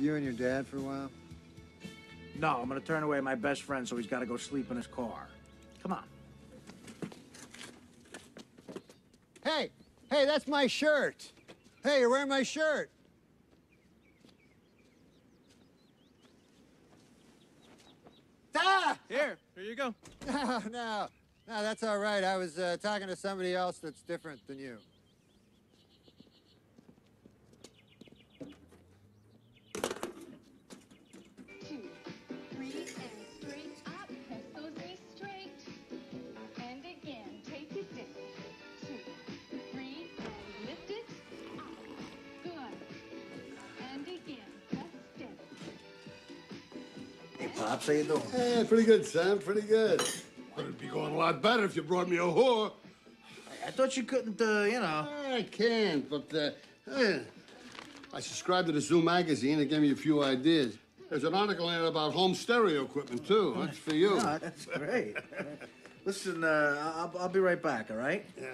You and your dad for a while? No, I'm gonna turn away my best friend so he's gotta go sleep in his car. Come on. Hey, hey, that's my shirt. Hey, you're wearing my shirt. Ah! Here, here you go. No, no, no, that's all right. I was uh, talking to somebody else that's different than you. Hey, Pops, how you doing? Hey, pretty good, Sam. Pretty good. But it'd be going a lot better if you brought me a whore. I thought you couldn't, uh, you know. I can't, but uh, eh. I subscribed to the Zoo magazine. It gave me a few ideas. There's an article in it about home stereo equipment too. That's for you. No, that's great. Listen, uh, I'll, I'll be right back, all right? Yeah.